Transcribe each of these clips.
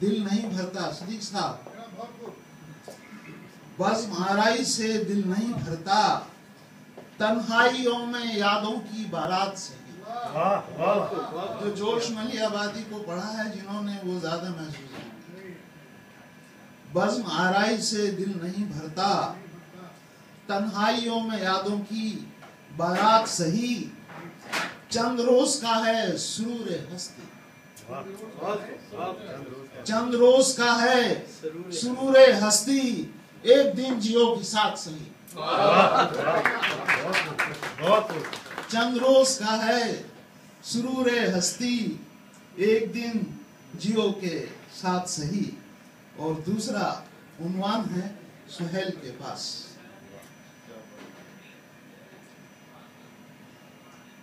दिल नहीं भरता सदीक साहब। बस महाराई से दिल नहीं भरता तन्हाइयों में यादों की बारात से। वाह। वाह जो जोश मली आबादी को पढ़ा है जिन्होंने वो ज़्यादा महसूस किया। बज्म आराई से दिल नहीं भरता तन्हाइयों में यादों की बारात सही। चंद रोज का है सुरूर हस्ती। चंद रोज का है, सुरूर हस्ती, एक दिन जियो के साथ सही। चंद रोज का है, सुरूर हस्ती, एक दिन जियो के साथ सही। और दूसरा उन्वान है, सुहेल के पास।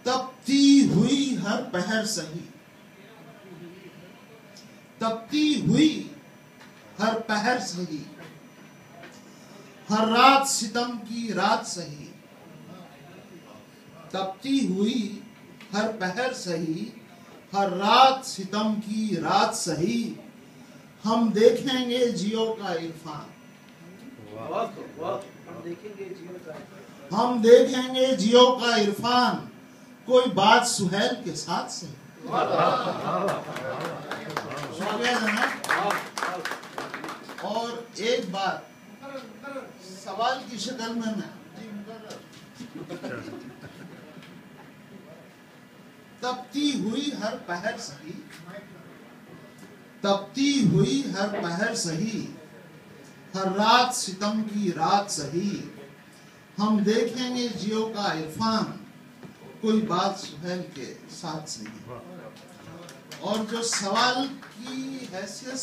तपती हुई हर पहर सही। तपती हुई, हर पहर सही, हर रात सितम की रात सही, तपती हुई, हर पहर सही, हर रात सितम की रात सही, हम देखेंगे जियो का इरफान। हम देखेंगे जियो का इरफान, कोई बात सुहेल के साथ सही। और एक बार, सवाल की शक्ल में मैं? तपती हुई हर पहर सही, तपती हुई हर पहर सही, हर रात सितम की रात सही। हम देखेंगे जियो का इरफान कोई बात सुहेल के साथ नहीं और जो सवाल की हैसियत